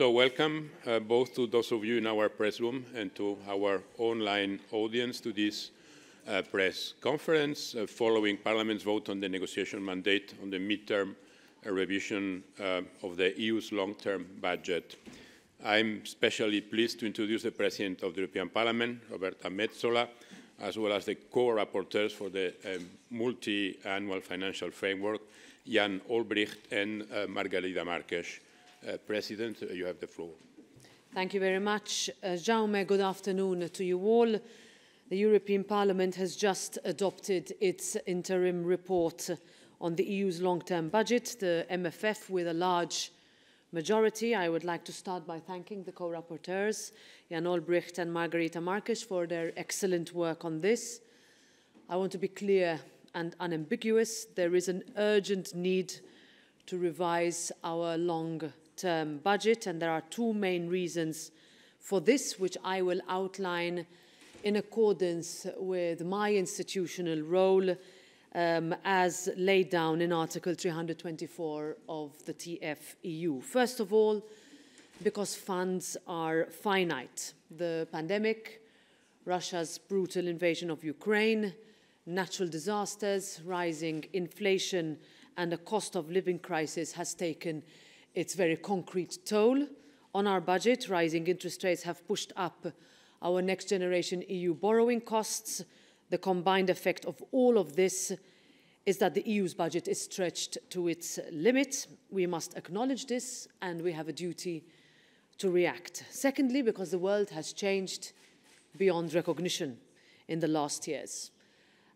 So welcome uh, both to those of you in our press room and to our online audience to this uh, press conference uh, following Parliament's vote on the negotiation mandate on the midterm uh, revision uh, of the EU's long-term budget. I'm especially pleased to introduce the President of the European Parliament, Roberta Metsola, as well as the co-rapporteurs for the um, multi-annual financial framework, Jan Olbrycht and Margarida Marques. Uh, President, uh, you have the floor. Thank you very much. Uh, Jaume, good afternoon to you all. The European Parliament has just adopted its interim report on the EU's long-term budget, the MFF, with a large majority. I would like to start by thanking the co-rapporteurs, Jan Olbrycht and Margarida Marques, for their excellent work on this. I want to be clear and unambiguous. There is an urgent need to revise our long term budget, and there are two main reasons for this, which I will outline in accordance with my institutional role um, as laid down in Article 324 of the TFEU. First of all, because funds are finite. The pandemic, Russia's brutal invasion of Ukraine, natural disasters, rising inflation, and a cost of living crisis has taken its very concrete toll on our budget. Rising interest rates have pushed up our next generation EU borrowing costs. The combined effect of all of this is that the EU's budget is stretched to its limit. We must acknowledge this and we have a duty to react. Secondly, because the world has changed beyond recognition in the last years.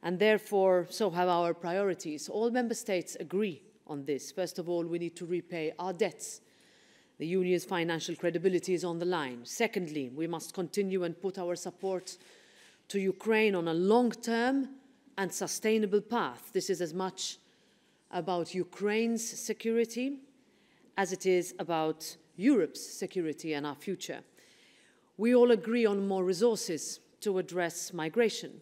And therefore, so have our priorities. All member states agree on this. First of all, we need to repay our debts. The Union's financial credibility is on the line. Secondly, we must continue and put our support to Ukraine on a long-term and sustainable path. This is as much about Ukraine's security as it is about Europe's security and our future. We all agree on more resources to address migration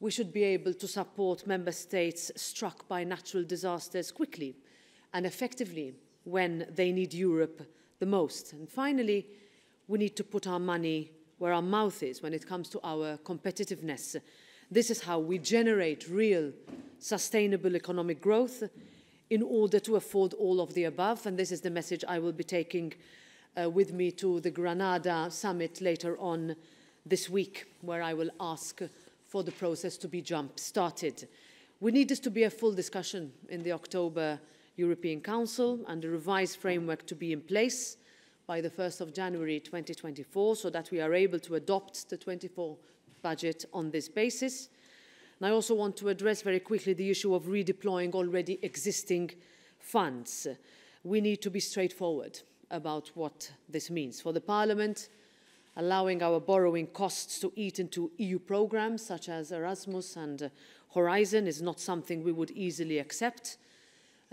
we should be able to support member states struck by natural disasters quickly and effectively when they need Europe the most. And finally, we need to put our money where our mouth is when it comes to our competitiveness. This is how we generate real sustainable economic growth in order to afford all of the above. And this is the message I will be taking uh, with me to the Granada summit later on this week, where I will ask for the process to be jump-started. We need this to be a full discussion in the October European Council and a revised framework to be in place by the 1st of January 2024 so that we are able to adopt the 24 budget on this basis. And I also want to address very quickly the issue of redeploying already existing funds. We need to be straightforward about what this means. For the Parliament, allowing our borrowing costs to eat into EU programs such as Erasmus and uh, Horizon is not something we would easily accept.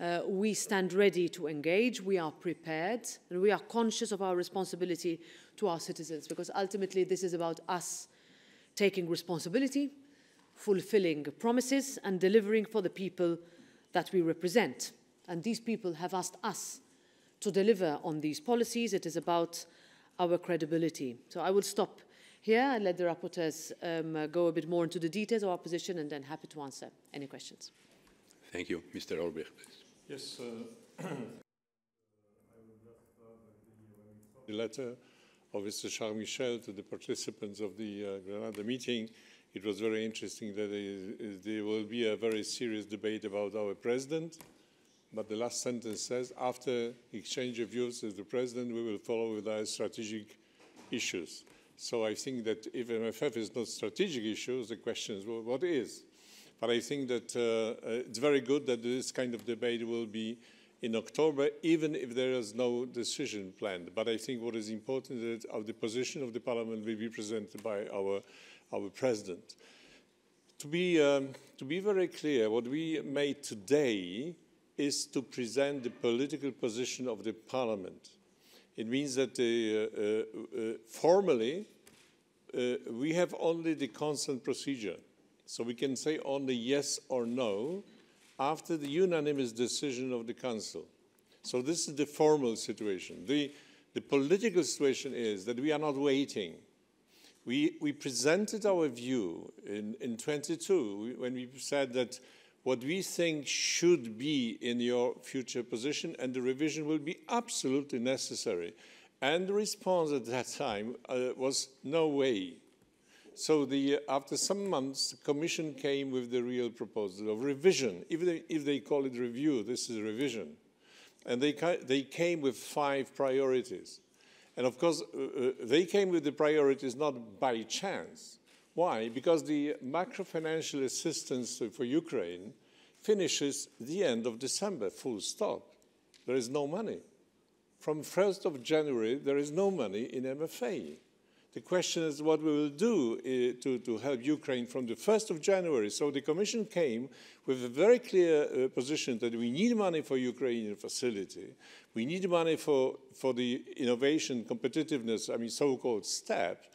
Uh, we stand ready to engage, we are prepared, and we are conscious of our responsibility to our citizens because ultimately this is about us taking responsibility, fulfilling promises, and delivering for the people that we represent. And these people have asked us to deliver on these policies. It is about our credibility. So I will stop here and let the rapporteurs um, uh, go a bit more into the details of our position and then happy to answer any questions. Thank you. Mr. Olbrycht, please. Yes. Uh, the letter of Mr. Charles Michel to the participants of the uh, Granada meeting. It was very interesting that there will be a very serious debate about our president but the last sentence says, after exchange of views with the president, we will follow with our strategic issues. So I think that if MFF is not strategic issues, the question is, well, what is? But I think that uh, uh, it's very good that this kind of debate will be in October, even if there is no decision planned. But I think what is important is that the position of the Parliament will be presented by our, our President. To be, um, to be very clear, what we made today is to present the political position of the parliament. It means that uh, uh, uh, formally uh, we have only the consent procedure. So we can say only yes or no after the unanimous decision of the council. So this is the formal situation. The, The political situation is that we are not waiting. We, we presented our view in, in 22 when we said that what we think should be in your future position and the revision will be absolutely necessary. And the response at that time uh, was no way. So the, uh, after some months, the Commission came with the real proposal of revision. If they, if they call it review, this is revision. And they, they came with five priorities. And of course, uh, uh, they came with the priorities not by chance. Why? Because the macro-financial assistance for Ukraine finishes the end of December, full stop. There is no money. From 1st of January, there is no money in MFA. The question is what we will do uh, to, to help Ukraine from the 1st of January. So the Commission came with a very clear uh, position that we need money for Ukrainian facility. We need money for, for the innovation, competitiveness, I mean, so-called STEP.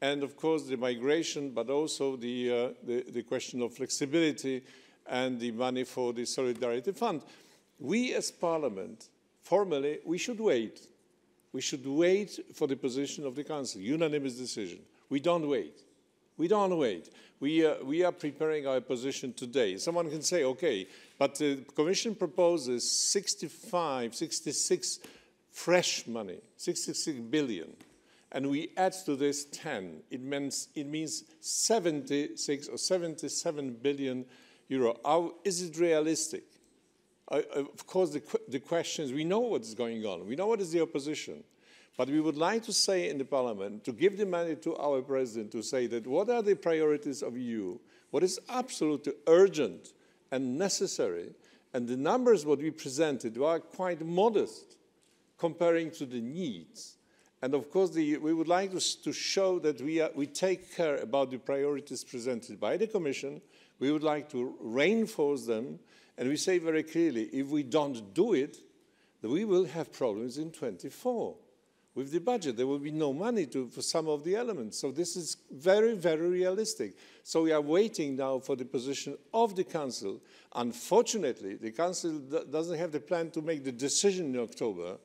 And of course, the migration, but also the, uh, the, the question of flexibility and the money for the Solidarity Fund. We as Parliament, formally, we should wait we should wait for the position of the Council, unanimous decision. We don't wait. We don't wait. We, uh, we are preparing our position today. Someone can say, okay, but the Commission proposes 65, 66 fresh money, 66 billion, and we add to this 10. It means, it means 76 or 77 billion euro. How, is it realistic? Uh, of course, the, the question is, we know what is going on. We know what is the opposition. But we would like to say in the parliament, to give the mandate to our president to say that what are the priorities of EU, what is absolutely urgent and necessary, and the numbers what we presented are quite modest comparing to the needs. And of course, the, we would like to, to show that we, are, we take care about the priorities presented by the Commission. We would like to reinforce them and we say very clearly, if we don't do it, we will have problems in 24 with the budget. There will be no money to, for some of the elements. So this is very, very realistic. So we are waiting now for the position of the Council. Unfortunately, the Council doesn't have the plan to make the decision in October,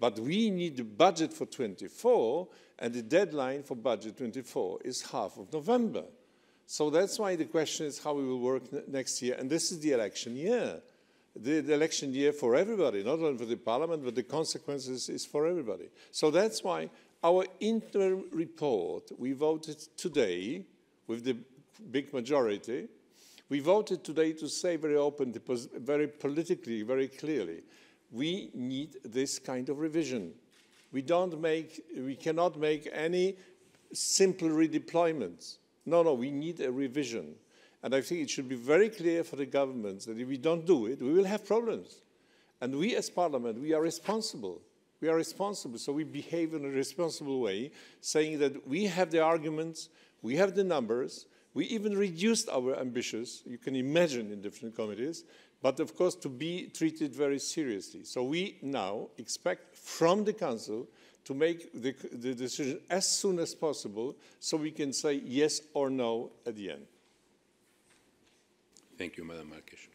but we need the budget for 24, and the deadline for budget 24 is half of November. So that's why the question is how we will work next year. And this is the election year. The, the, election year for everybody, not only for the parliament, but the consequences is for everybody. So that's why our interim report, we voted today with the big majority. We voted today to say very openly, very politically, very clearly, we need this kind of revision. We don't make, we cannot make any simple redeployments. No, no, we need a revision. And I think it should be very clear for the governments that if we don't do it, we will have problems. And we as parliament, we are responsible. We are responsible, so we behave in a responsible way, saying that we have the arguments, we have the numbers, we even reduced our ambitions, you can imagine in different committees, but of course to be treated very seriously. So we now expect from the Council to make the, the decision as soon as possible so we can say yes or no at the end. Thank you, Madam Marques.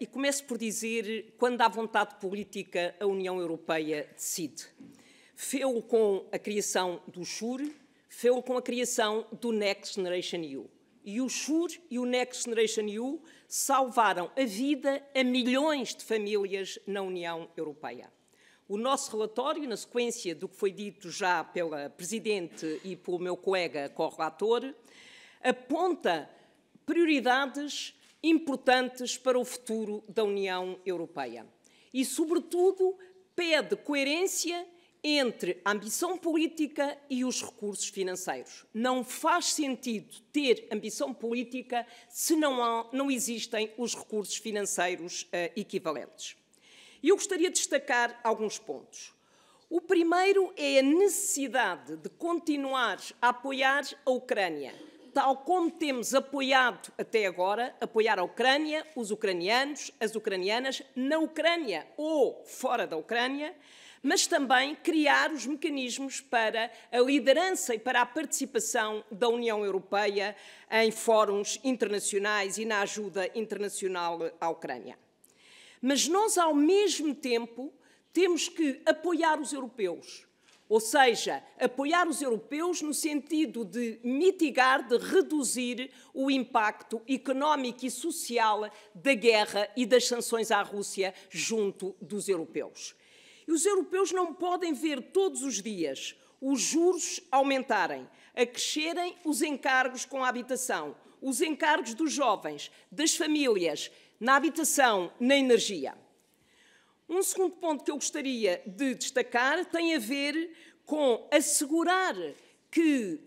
E começo por dizer, quando há vontade política, a União Europeia decide. Fê-lo com a criação do SURE, fê-lo com a criação do Next Generation EU. E o SURE e o Next Generation EU salvaram a vida a milhões de famílias na União Europeia. O nosso relatório, na sequência do que foi dito já pela Presidente e pelo meu colega correlator, aponta prioridades importantes para o futuro da União Europeia. E, sobretudo, pede coerência entre a ambição política e os recursos financeiros. Não faz sentido ter ambição política se não, há, não existem os recursos financeiros uh, equivalentes. Eu gostaria de destacar alguns pontos. O primeiro é a necessidade de continuar a apoiar a Ucrânia, tal como temos apoiado até agora, apoiar a Ucrânia, os ucranianos, as ucranianas, na Ucrânia ou fora da Ucrânia, mas também criar os mecanismos para a liderança e para a participação da União Europeia em fóruns internacionais e na ajuda internacional à Ucrânia. Mas nós, ao mesmo tempo, temos que apoiar os europeus, ou seja, apoiar os europeus no sentido de mitigar, de reduzir o impacto económico e social da guerra e das sanções à Rússia junto dos europeus. E os europeus não podem ver todos os dias os juros aumentarem, a crescerem os encargos com a habitação, os encargos dos jovens, das famílias, na habitação, na energia. Um segundo ponto que eu gostaria de destacar tem a ver com assegurar que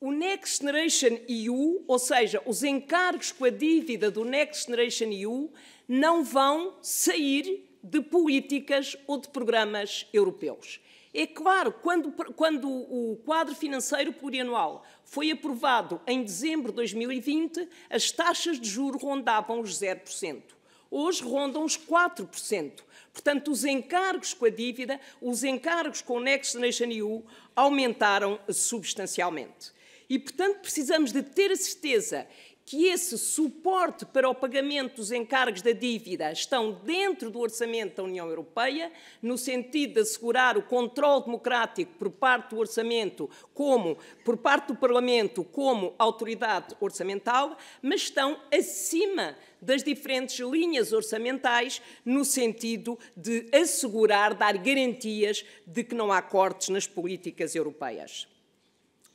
o Next Generation EU, ou seja, os encargos com a dívida do Next Generation EU, não vão sair de políticas ou de programas europeus. É claro, quando, quando, o quadro financeiro plurianual foi aprovado em dezembro de 2020, as taxas de juro rondavam os 0%. Hoje rondam os 4%. Portanto, os encargos com a dívida, os encargos com o Next Generation EU aumentaram substancialmente. E, portanto, precisamos de ter a certeza que esse suporte para o pagamento dos encargos da dívida estão dentro do orçamento da União Europeia, no sentido de assegurar o controle democrático por parte do orçamento, como por parte do Parlamento, como autoridade orçamental, mas estão acima das diferentes linhas orçamentais, no sentido de assegurar, dar garantias de que não há cortes nas políticas europeias.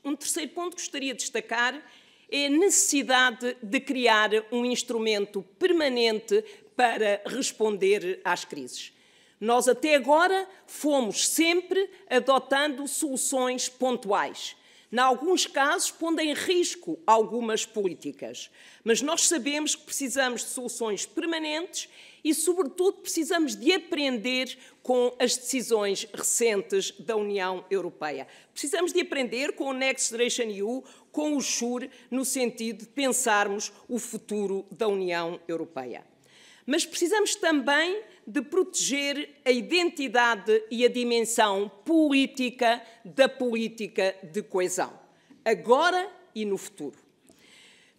Um terceiro ponto que gostaria de destacar é a necessidade de criar um instrumento permanente para responder às crises. Nós, até agora, fomos sempre adotando soluções pontuais. Em alguns casos, pondo em risco algumas políticas. Mas nós sabemos que precisamos de soluções permanentes e, sobretudo, precisamos de aprender com as decisões recentes da União Europeia. Precisamos de aprender com o Next Generation EU, com o SURE, no sentido de pensarmos o futuro da União Europeia. Mas precisamos também de proteger a identidade e a dimensão política da política de coesão, agora e no futuro.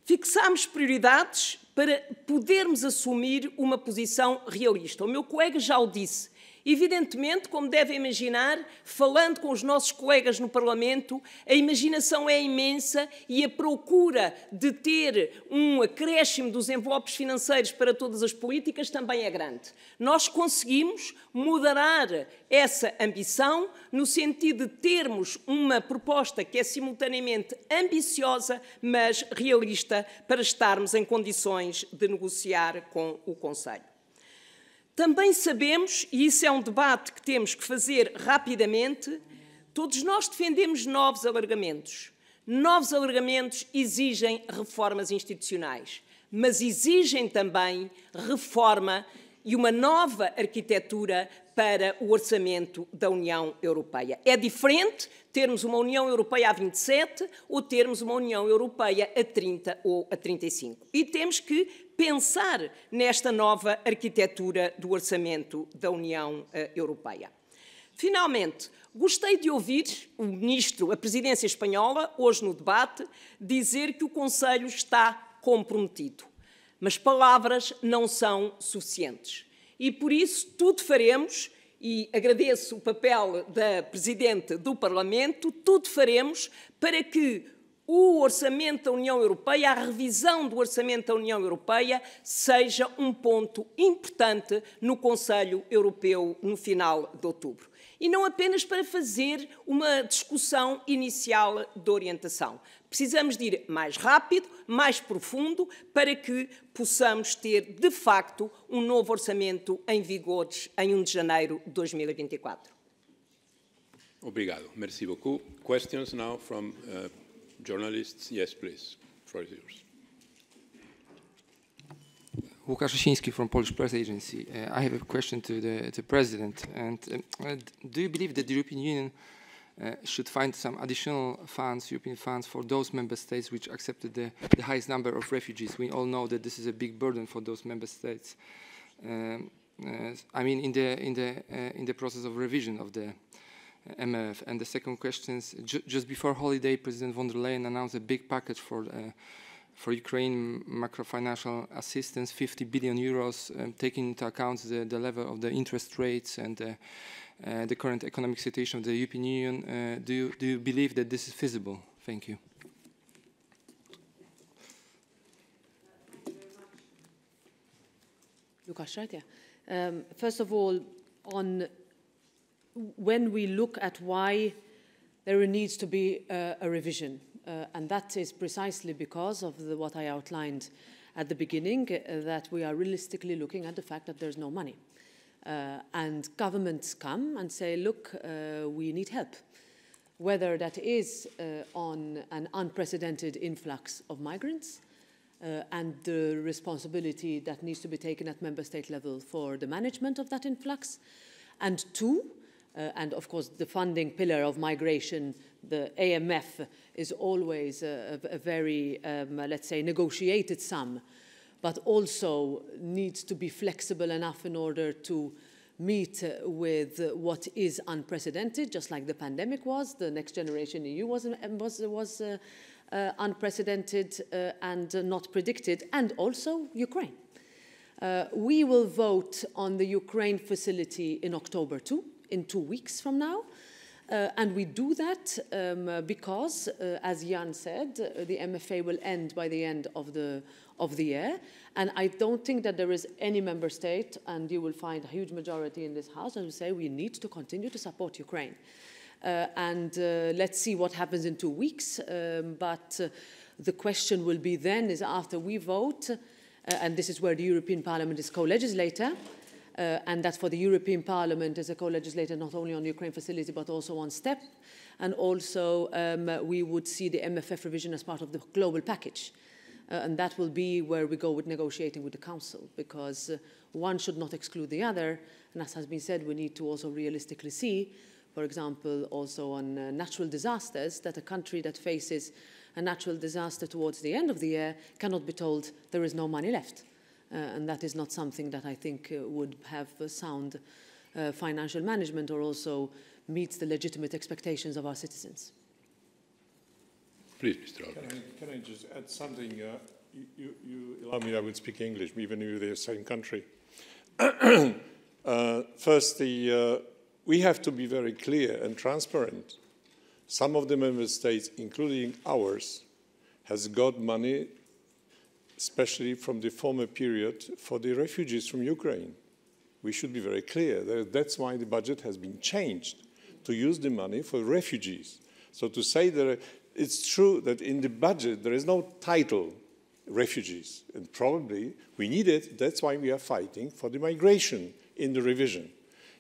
Fixámos prioridades para podermos assumir uma posição realista. O meu colega já o disse, Evidentemente, como devem imaginar, falando com os nossos colegas no Parlamento, a imaginação é imensa e a procura de ter um acréscimo dos envelopes financeiros para todas as políticas também é grande. Nós conseguimos moderar essa ambição no sentido de termos uma proposta que é simultaneamente ambiciosa, mas realista, para estarmos em condições de negociar com o Conselho. Também sabemos, e isso é um debate que temos que fazer rapidamente, todos nós defendemos novos alargamentos. Novos alargamentos exigem reformas institucionais, mas exigem também reforma e uma nova arquitetura para o orçamento da União Europeia. É diferente termos uma União Europeia a 27 ou termos uma União Europeia a 30 ou a 35. E temos que pensar nesta nova arquitetura do orçamento da União eh, Europeia. Finalmente, gostei de ouvir o ministro, a presidência espanhola, hoje no debate, dizer que o Conselho está comprometido. Mas palavras não são suficientes. E por isso tudo faremos e agradeço o papel da Presidente do Parlamento, tudo faremos para que o orçamento da União Europeia, a revisão do orçamento da União Europeia, seja um ponto importante no Conselho Europeu no final de outubro. E não apenas para fazer uma discussão inicial de orientação. Precisamos de ir mais rápido, mais profundo, para que possamos ter, de facto, um novo orçamento em vigor em 1 de janeiro de 2024. Obrigado. Merci beaucoup. Questions now from uh, journalists? Yes, please. The floor is yours. Łukasz Osiński from Polish Press Agency. Uh, I have a question to the, to President. And uh, do you believe that the European Union uh, should find some additional funds, European funds, for those member states which accepted the, the, highest number of refugees. We all know that this is a big burden for those member states. Um, uh, I mean, in the in the uh, in the process of revision of the uh, MFF. And the second question is, ju just before holiday, President von der Leyen announced a big package for uh, for Ukraine macro-financial assistance, 50 billion euros, um, taking into account the, the, level of the interest rates and uh, the current economic situation of the European Union. Uh, do, you, do you believe that this is feasible? Thank you. Lucas, right? Um, first of all, on when we look at why there needs to be uh, a revision, uh, and that is precisely because of the, what I outlined at the beginning, uh, that we are realistically looking at the fact that there's no money. Uh, and governments come and say, look, uh, we need help. Whether that is uh, on an unprecedented influx of migrants and the responsibility that needs to be taken at member state level for the management of that influx. And two, uh, and of course, the funding pillar of migration, the AMF, is always a, a very, um, let's say, negotiated sum, but also needs to be flexible enough in order to meet with what is unprecedented, just like the pandemic was. The Next Generation EU was, was, was uh, uh, unprecedented uh, and not predicted, and also Ukraine. Uh, we will vote on the Ukraine facility in October too in two weeks from now. Uh, and we do that um, because, uh, as Jan said, uh, the MFA will end by the end of the, of the year. And I don't think that there is any member state, and you will find a huge majority in this House, that will say we need to continue to support Ukraine. Uh, and uh, let's see what happens in two weeks. Um, but the question will be then is after we vote, and this is where the European Parliament is co-legislator, uh, and that for the European Parliament as a co-legislator not only on the Ukraine facility but also on STEP. And also um, we would see the MFF revision as part of the global package. Uh, and that will be where we go with negotiating with the Council because uh, one should not exclude the other. And as has been said, we need to also realistically see, for example, also on uh, natural disasters, that a country that faces a natural disaster towards the end of the year cannot be told there is no money left. And that is not something that I think would have sound financial management or also meets the legitimate expectations of our citizens. Please, Mr. Olbrycht. Can I, can I just add something? Uh, you, you, you, allow me, I will speak English, even if you're the same country. uh, first, the, uh, we have to be very clear and transparent. Some of the member states, including ours, has got money especially from the former period, for the refugees from Ukraine. We should be very clear. That's why the budget has been changed to use the money for refugees. So to say that it's true that in the budget there is no title refugees, and probably we need it. That's why we are fighting for the migration in the revision.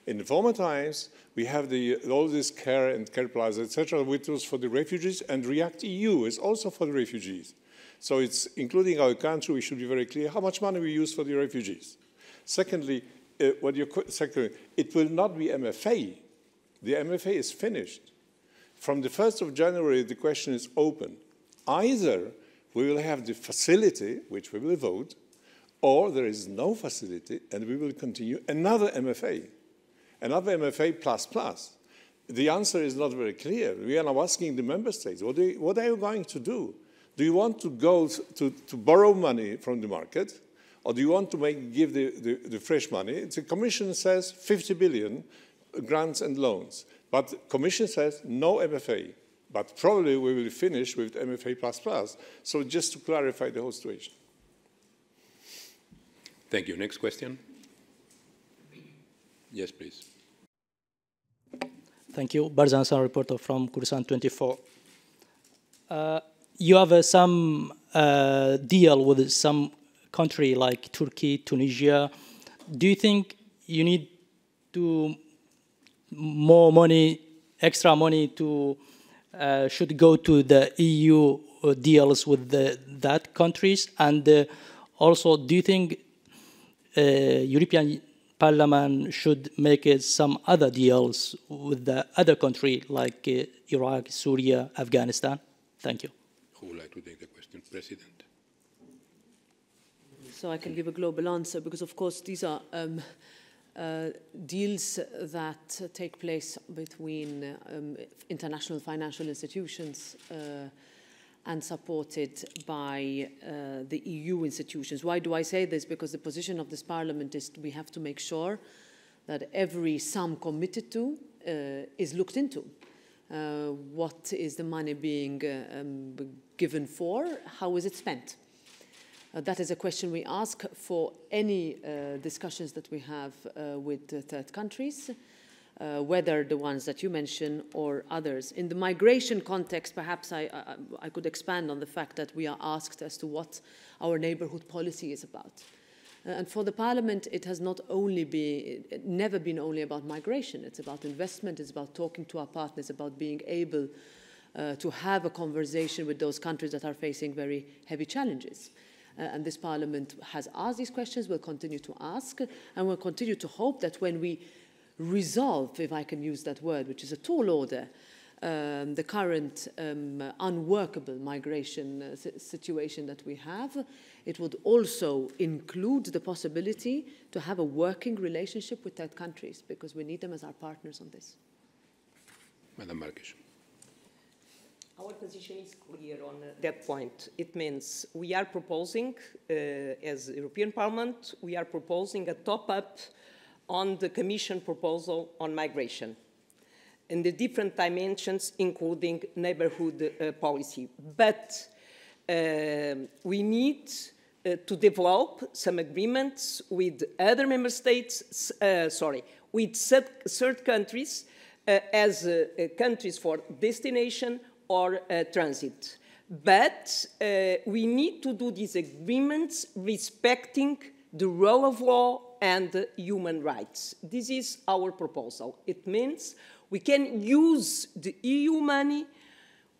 In the former times, we have the, all this care and care plaza, etc., which was for the refugees, and React EU is also for the refugees. So it's including our country, we should be very clear how much money we use for the refugees. Secondly, uh, what you second, it will not be MFA. The MFA is finished. From the 1st of January, the question is open. Either we will have the facility, which we will vote, or there is no facility and we will continue another MFA, another MFA plus plus. The answer is not very clear. We are now asking the member states, what, you, what are you going to do? do you want to go to, to borrow money from the market or do you want to make, give the, the, the fresh money? The Commission says 50 billion grants and loans, but Commission says no MFA. But probably we will finish with MFA++. Plus so just to clarify the whole situation. Thank you. Next question. Yes, please. Thank you. Barzan Hassan, reporter from Kurdistan 24. Uh, you have uh, some uh, deal with some country like Turkey, Tunisia. Do you think you need to more money, extra money to uh, should go to the EU uh, deals with the, that countries? And uh, also, do you think uh, European Parliament should make uh, some other deals with the other country like uh, Iraq, Syria, Afghanistan? Thank you. Who would like to take the question? President. So I can give a global answer because, of course, these are um, uh, deals that take place between um, international financial institutions uh, and supported by uh, the EU institutions. Why do I say this? Because the position of this parliament is we have to make sure that every sum committed to uh, is looked into. Uh, what is the money being uh, um, given for? How is it spent? Uh, that is a question we ask for any uh, discussions that we have uh, with third countries, uh, whether the ones that you mention or others. In the migration context, perhaps I, I, I, could expand on the fact that we are asked as to what our neighborhood policy is about. Uh, and for the Parliament, it has not only been, never been only about migration. It's about investment, it's about talking to our partners, about being able uh, to have a conversation with those countries that are facing very heavy challenges. Uh, and this Parliament has asked these questions, will continue to ask, and will continue to hope that when we resolve, if I can use that word, which is a tall order, um, the current um, unworkable migration uh, situation that we have, it would also include the possibility to have a working relationship with third countries because we need them as our partners on this. Madam Marques. Our position is clear on uh, that point. It means we are proposing, uh, as European Parliament, we are proposing a top-up on the Commission proposal on migration in the different dimensions, including neighborhood uh, policy. But uh, we need uh, to develop some agreements with other member states, uh, sorry, with third countries as countries for destination or uh, transit. But uh, we need to do these agreements respecting the rule of law and human rights. This is our proposal. It means we can use the EU money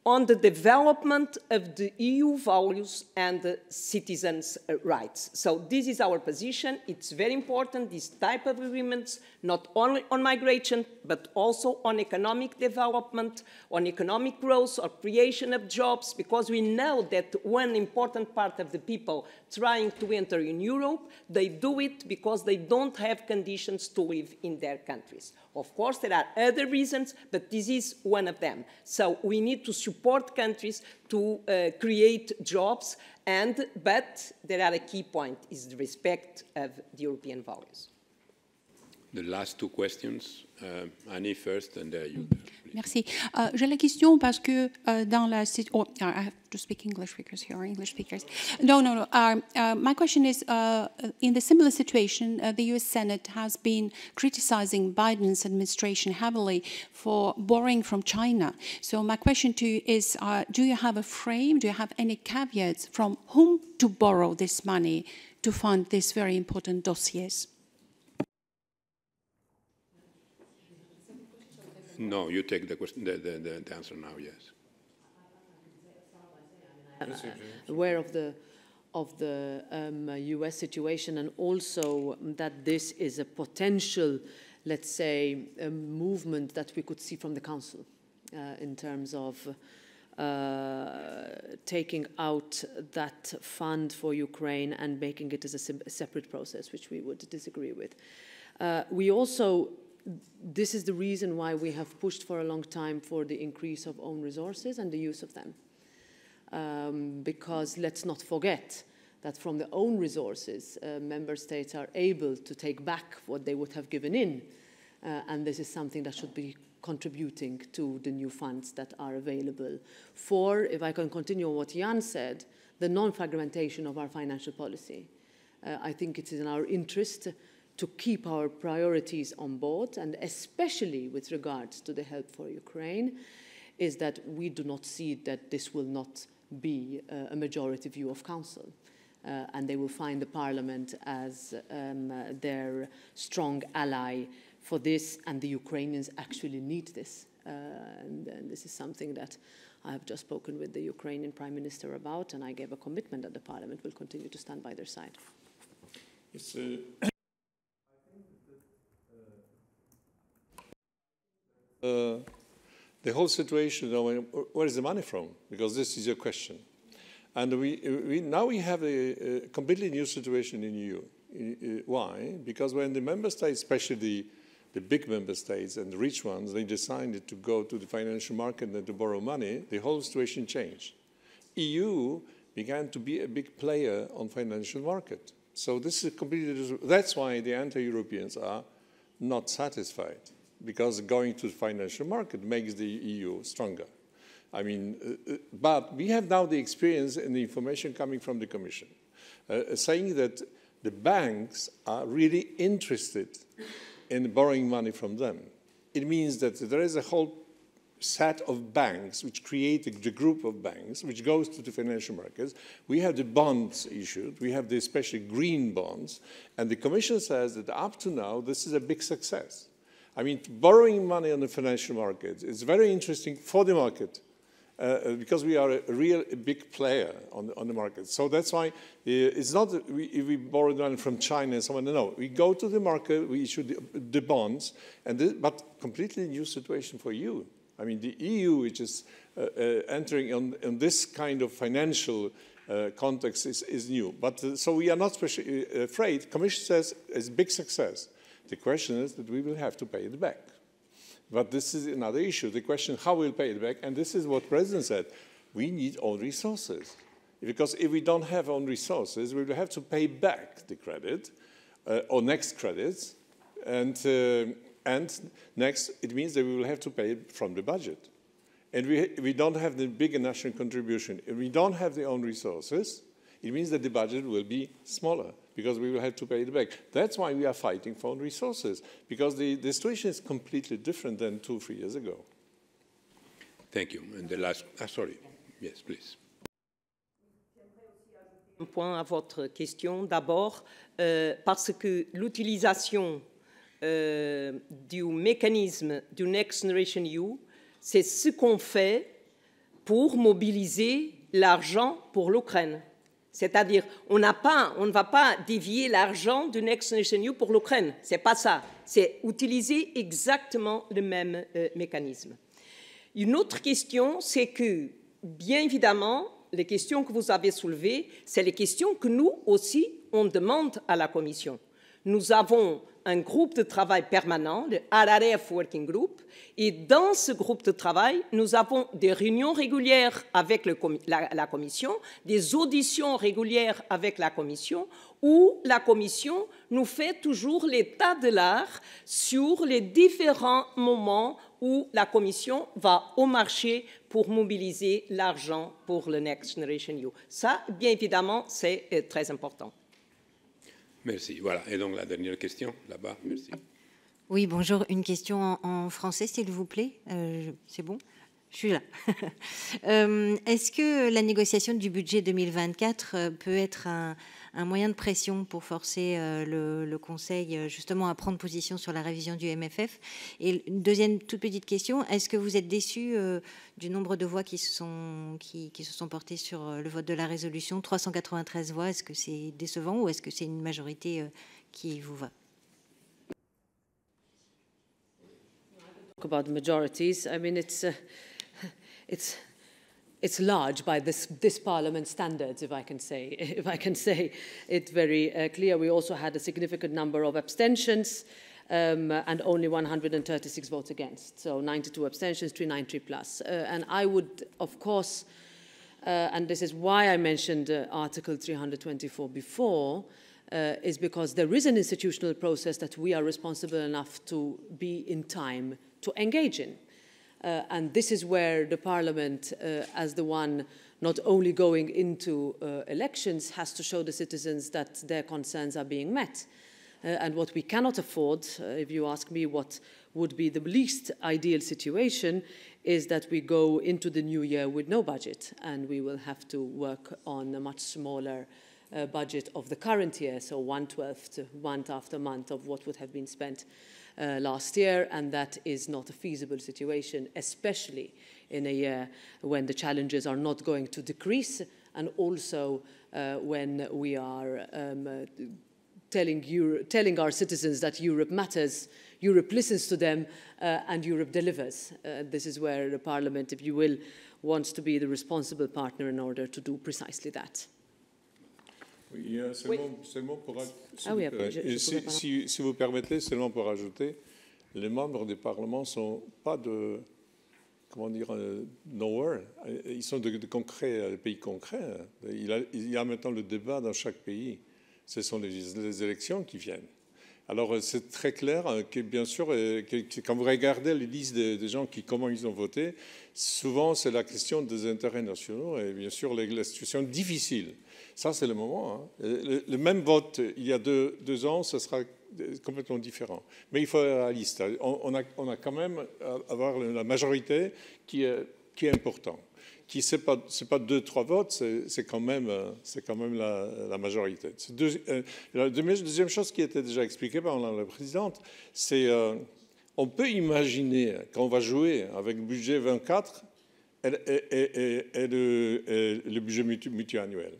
on the development of the EU values and citizens' rights. So this is our position. It's very important, these type of agreements, not only on migration, but also on economic development, on economic growth, or creation of jobs, because we know that one important part of the people trying to enter in Europe, they do it because they don't have conditions to live in their countries. Of course, there are other reasons, but this is one of them. So we need to support countries to uh, create jobs, and, but there are a key point, is the respect of the European values. The last two questions, uh, Annie first, and then you. Merci. Uh, J'ai la question parce que uh, dans la oh, I have to speak English because here English speakers. No, no, no. Um, uh, my question is: uh, in the similar situation, uh, the U.S. Senate has been criticizing Biden's administration heavily for borrowing from China. So my question to you is: Do you have a frame? Do you have any caveats from whom to borrow this money to fund these very important dossiers? No, you take the, question, the, the, the answer now, yes. aware of the of the um, US situation and also that this is a potential, let's say, movement that we could see from the Council uh, in terms of uh, taking out that fund for Ukraine and making it as a, a separate process, which we would disagree with. Uh, we also this is the reason why we have pushed for a long time for the increase of own resources and the use of them. Um, because let's not forget that from their own resources, uh, member states are able to take back what they would have given in. Uh, and this is something that should be contributing to the new funds that are available for, if I can continue on what Jan said, the non-fragmentation of our financial policy. Uh, I think it is in our interest to keep our priorities on board, and especially with regards to the help for Ukraine, is that we do not see that this will not be uh, a majority view of Council. Uh, and they will find the Parliament as um, uh, their strong ally for this, and the Ukrainians actually need this. Uh, and, and, this is something that I have just spoken with the Ukrainian Prime Minister about, and I gave a commitment that the Parliament will continue to stand by their side. Yes, uh, the whole situation, you know, where is the money from? Because this is your question. And we, we now we have a, a, completely new situation in EU. Why? Because when the member states, especially the, the big member states and the rich ones, they decided to go to the financial market and to borrow money, the whole situation changed. EU began to be a big player on financial market. So this is completely, that's why the anti-Europeans are not satisfied because going to the financial market makes the EU stronger. I mean, uh, uh, but we have now the experience and the information coming from the Commission uh, uh, saying that the banks are really interested in borrowing money from them. It means that there is a whole set of banks which create the group of banks which goes to the financial markets. We have the bonds issued, we have the especially green bonds, and the Commission says that up to now this is a big success. I mean, borrowing money on the financial market is very interesting for the market uh, uh because we are a, real big player on the, on the market. So that's why uh, it's not we, if we borrow money from China and someone, no, we go to the market, we issue the, the bonds, and but completely new situation for you. I mean, the EU, which is uh, uh, entering on, on, this kind of financial context, is, is new. But so we are not afraid. Commission says it's a big success. The question is that we will have to pay it back. But this is another issue. The question how we'll pay it back, and this is what President said. We need own resources. Because if we don't have own resources, we will have to pay back the credit uh, or next credits. And, uh, and next, it means that we will have to pay it from the budget. And we, we don't have the bigger national contribution. If we don't have the own resources, it means that the budget will be smaller because we will have to pay it back. That's why we are fighting for resources, because the, the situation is completely different than two, three years ago. Thank you. And the last, ah, sorry. Yes, please. Un point à votre question. D'abord, euh, parce que l'utilisation euh, du mécanisme du Next Generation EU, c'est ce qu'on fait pour mobiliser l'argent pour l'Ukraine. C'est-à-dire, on, on, ne va pas dévier l'argent du Next Nation EU pour l'Ukraine. Ce n'est pas ça. C'est utiliser exactement le même euh, mécanisme. Une autre question, c'est que, bien évidemment, les questions que vous avez soulevées, c'est les questions que nous aussi, on demande à la Commission. Nous avons un groupe de travail permanent, le RRF Working Group, et dans ce groupe de travail, nous avons des réunions régulières avec la, la, Commission, des auditions régulières avec la Commission, où la Commission nous fait toujours l'état de l'art sur les différents moments où la Commission va au marché pour mobiliser l'argent pour le Next Generation EU. Ça, bien évidemment, c'est euh, très important. Merci. Voilà. Et donc la dernière question, là-bas. Merci. Oui, bonjour. Une question en, français, s'il vous plaît. Euh, c'est bon? Je suis là. euh, Est-ce que la négociation du budget 2024 euh, peut être un, un moyen de pression pour forcer euh, le, Conseil euh, justement à prendre position sur la révision du MFF Et une deuxième toute petite question, est-ce que vous êtes déçu euh, du nombre de voix qui se sont, qui, se sont portées sur le vote de la résolution? 393 voix, est-ce que c'est décevant ou est-ce que c'est une majorité qui vous va? About majorities. I mean, it's, uh, it's it's large by this, this parliament standards, if I can say, if I can say it very uh, clear. We also had a significant number of abstentions um, and only 136 votes against. So 92 abstentions, 393 plus. Uh, and I would, of course, uh, and this is why I mentioned uh, Article 324 before, uh, is because there is an institutional process that we are responsible enough to be in time to engage in. Uh, and this is where the Parliament, uh, as the one not only going into uh, elections, has to show the citizens that their concerns are being met. Uh, and what we cannot afford, uh, if you ask me what would be the least ideal situation, is that we go into the new year with no budget and we will have to work on a much smaller uh, budget of the current year, so one-twelfth month after month of what would have been spent uh, last year, and that is not a feasible situation, especially in a year when the challenges are not going to decrease, and also uh, when we are um, uh, telling, Euro telling our citizens that Europe matters Europe listens to them uh, and Europe delivers. Uh, this is where the Parliament, if you will, wants to be the responsible partner in order to do precisely that. Oui, seulement, oui. seulement pour, ah oui, après, je, je si, si, si, vous permettez, seulement pour ajouter, les membres du Parlement ne sont pas de, comment dire, uh, nowhere. Ils sont de, de concrets, de pays concrets. Il, a, il, y a maintenant le débat dans chaque pays. Ce sont les, les élections qui viennent. Alors c'est très clair que bien sûr, que, quand vous regardez les listes des, des gens qui comment ils ont voté, souvent c'est la question des intérêts nationaux et bien sûr les, la situation difficile. Ça c'est le moment. Hein. Le, même vote il y a deux, ans, ce sera complètement différent. Mais il faut être réaliste. On, a, quand même à avoir la majorité qui est, qui est important. Qui c'est pas deux trois votes, c'est quand même la, majorité. Euh, la deuxième chose qui était déjà expliquée par la présidente, c'est euh, peut imaginer quand on va jouer avec le budget 24 et, le, le, budget multi-annuel.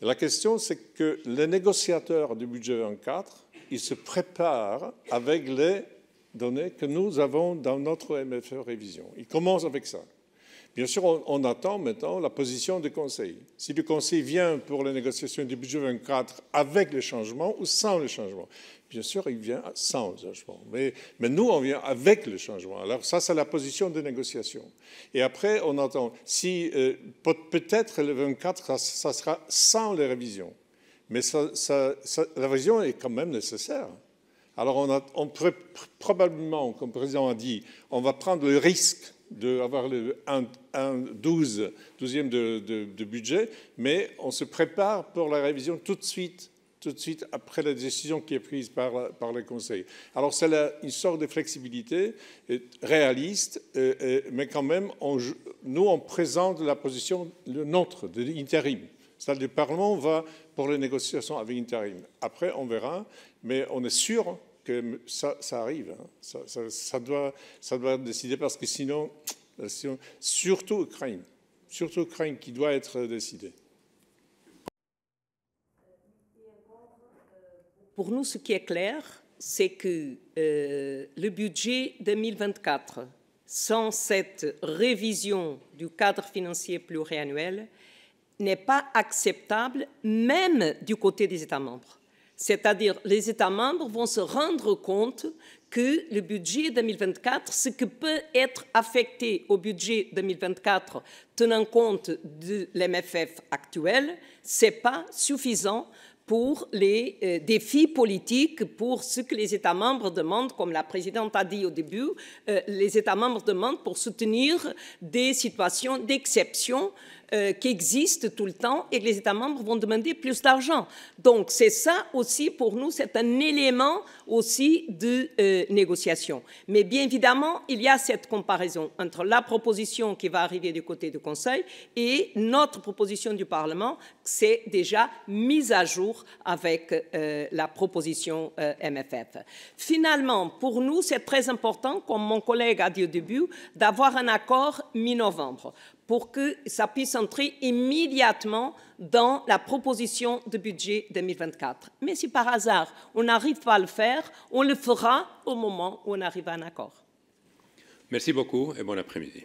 La question, c'est que les négociateurs du budget 24 il se prépare avec les données que nous avons dans notre MFR révision. Il commence avec ça. Bien sûr, on, attend maintenant la position du Conseil. Si le Conseil vient pour les négociations du budget 24 avec les changements ou sans les changements. Bien sûr, il vient sans les changements. Mais, nous, on vient avec les changements. Alors ça, c'est la position de négociation. Et après, on attend. Si euh, peut-être le 24, ça, sera sans les révisions. Mais la révision est quand même nécessaire. Alors on, a, on pourrait probablement, comme le président a dit, on va prendre le risque d'avoir le 1, 1, 12, 12e de, budget, mais on se prépare pour la révision tout de suite, tout de suite après la décision qui est prise par, le Conseil. Alors c'est une sorte de flexibilité réaliste, euh, mais quand même, nous on présente la position le nôtre de l'intérim. C'est-à-dire le Parlement va pour les négociations avec intérim. Après, on verra, mais on est sûr ça, ça arrive. Hein. Ça, doit, être décidé parce que sinon, sinon surtout Ukraine, surtout Ukraine qui doit être décidée. Pour nous, ce qui est clair, c'est que euh, le budget 2024, sans cette révision du cadre financier pluriannuel, n'est pas acceptable même du côté des États membres. C'est-à-dire, les États membres vont se rendre compte que le budget 2024, ce qui peut être affecté au budget 2024 tenant compte de l'MFF actuel, ce n'est pas suffisant pour les euh, défis politiques, pour ce que les États membres demandent, comme la présidente a dit au début, euh, les États membres demandent pour soutenir des situations d'exception euh, qui existent tout le temps et que les États membres vont demander plus d'argent. Donc c'est ça aussi pour nous, c'est un élément aussi de euh, négociation. Mais bien évidemment, il y a cette comparaison entre la proposition qui va arriver du côté du Conseil et notre proposition du Parlement, c'est déjà mise à jour avec euh, la proposition MFF. Finalement, pour nous, c'est très important, comme mon collègue a dit au début, d'avoir un accord mi-novembre pour que ça puisse entrer immédiatement dans la proposition de budget 2024. Mais si par hasard on n'arrive pas à le faire, on le fera au moment où on arrive à un accord. Merci beaucoup et bon après-midi.